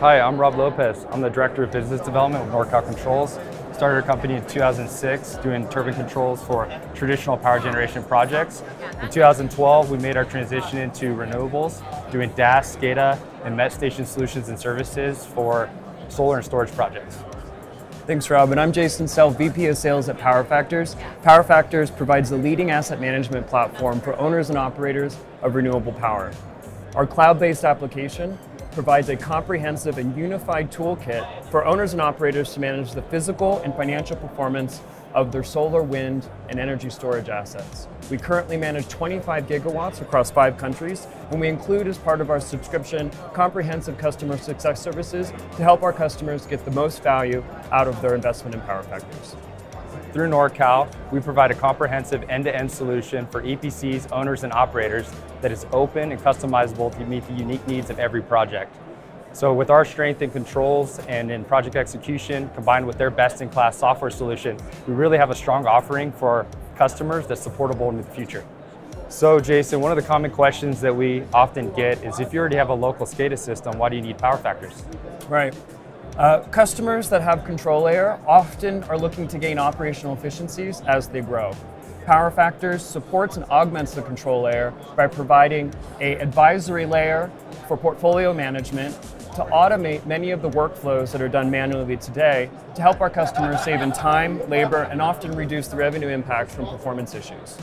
Hi, I'm Rob Lopez. I'm the Director of Business Development with NorCal Controls. Started our company in 2006 doing turbine controls for traditional power generation projects. In 2012, we made our transition into renewables, doing DAS, SCADA, and MET station solutions and services for solar and storage projects. Thanks, Rob. And I'm Jason Sell, VP of Sales at PowerFactors. PowerFactors provides the leading asset management platform for owners and operators of renewable power. Our cloud-based application provides a comprehensive and unified toolkit for owners and operators to manage the physical and financial performance of their solar, wind, and energy storage assets. We currently manage 25 gigawatts across five countries, and we include as part of our subscription comprehensive customer success services to help our customers get the most value out of their investment in PowerFactors. Through NorCal, we provide a comprehensive end-to-end solution for EPCs, owners, and operators that is open and customizable to meet the unique needs of every project. So with our strength in controls and in project execution, combined with their best-in-class software solution, we really have a strong offering for customers that's supportable in the future. So Jason, one of the common questions that we often get is if you already have a local SCADA system, why do you need PowerFactors? Right. Uh, customers that have control layer often are looking to gain operational efficiencies as they grow. PowerFactors supports and augments the control layer by providing a advisory layer for portfolio management to automate many of the workflows that are done manually today to help our customers save in time, labor, and often reduce the revenue impact from performance issues.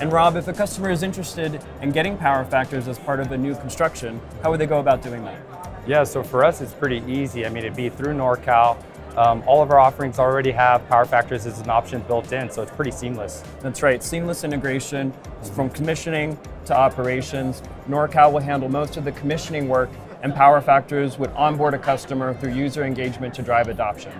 And Rob, if a customer is interested in getting PowerFactors as part of a new construction, how would they go about doing that? Yeah, so for us, it's pretty easy. I mean, it'd be through NorCal. Um, all of our offerings already have Power Factors as an option built in, so it's pretty seamless. That's right, seamless integration from commissioning to operations. NorCal will handle most of the commissioning work, and Power Factors would onboard a customer through user engagement to drive adoption.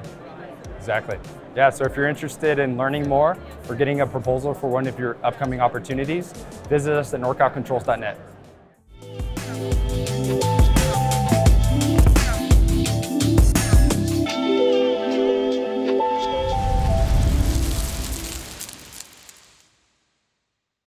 Exactly. Yeah, so if you're interested in learning more or getting a proposal for one of your upcoming opportunities, visit us at norcalcontrols.net.